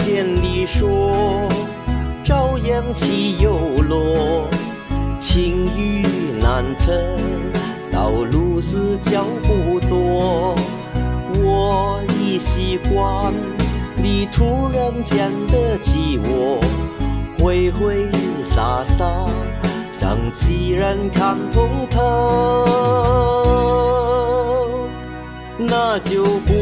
间里说，朝阳起又落，晴雨难测，道路是脚步多。我已习惯你突然间的激我，挥挥洒洒，让几人看通透。那就不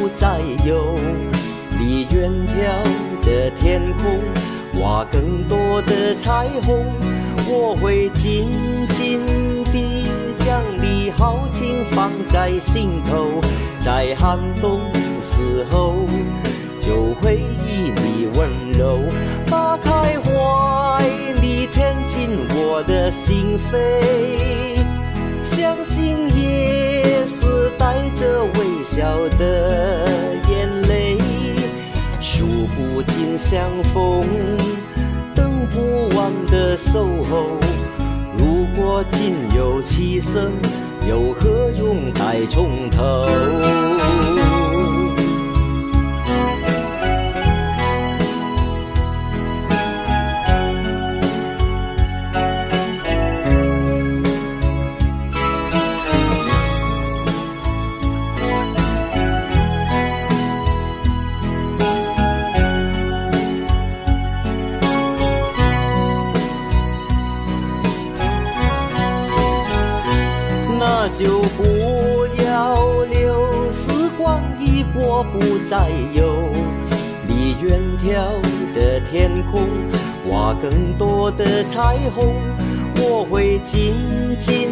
不再有。离远眺的天空，画更多的彩虹。我会紧紧地将你豪情放在心头，在寒冬时候就会以你温柔。打开怀，你填进我的心扉。相信也是带着微笑的眼泪，数不尽相逢，等不完的守候。如果仅有此生，又何用待从头？就不要留，时光一过不再有。你远眺的天空，画更多的彩虹。我会静静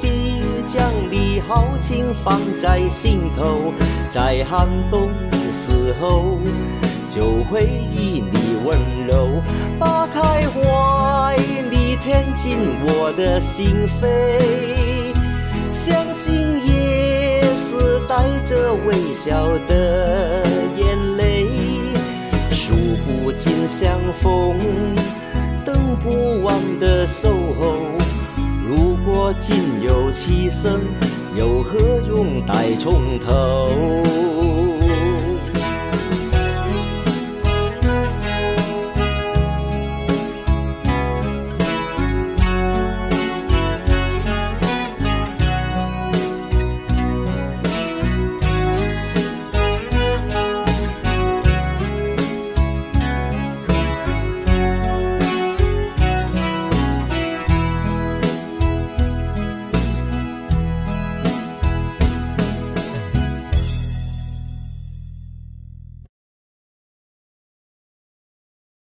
地将你豪情放在心头，在寒冬时候就回忆你温柔。把开怀，你填进我的心扉。相信也是带着微笑的眼泪，数不尽相逢，等不完的守候。如果仅有其生，又何用待从头？